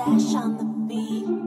Sash on the beat.